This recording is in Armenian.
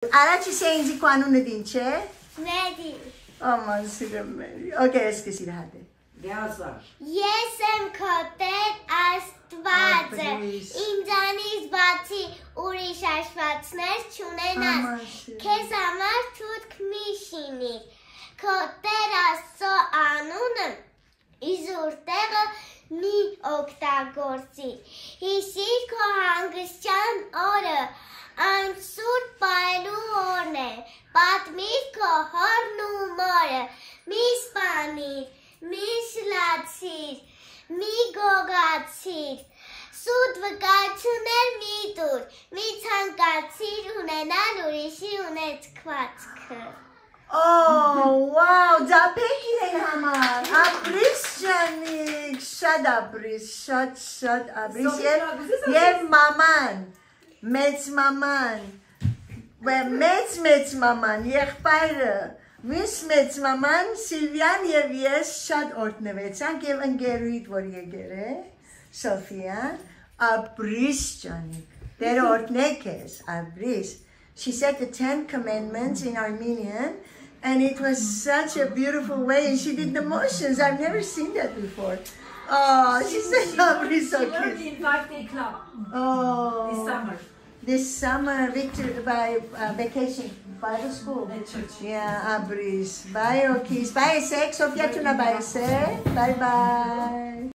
Առաջիս է ինձի քո անունը դինչ է։ Մերի։ Աման սիրեմ Մերի։ Okay, այսպես իր հատ է։ Դյասա։ Ես եմ քո տեր Աստվածը։ Ինձանից բացի ուրիշ աշխվածներ չունենաս։ Քեզ համար թուրք մի շինիր։ Քո տեր Աստծո անունը իզուր տեղը մի օգտագործիր։ Հիսիր քո հանգստյան օրը Պատմիր քո հորն ու մորը, մի սպանիր, մի շլացիր, մի գողացիր։ Սուտ վկայություններ մի դուր, մի ցանկացիր ունենալ ուրիշի ունեցվածքը։ Oh, wow, դապեքի են համար։ Ապրիս ջանիկ, շատ ապրիս, շատ շատ ապրիս եւ մաման, մեծ մաման, ve mezmecmaman yekpayre mismecmaman Silvian yevies şad ortnevetsan gelen geruit vorye gere Sofia abris canik der ortnekes abris. She said the Ten Commandments in Armenian and it was such a beautiful way and she did the motions. I've never seen that before. Oh she, she said abris she, she learned in five day club. Oh. This summer. This summer, Victor, by uh, vacation, Bible school. Yeah, Abris. Bye, Okis. Bye, Sex. Sofia, tuna bye, se. Bye, bye.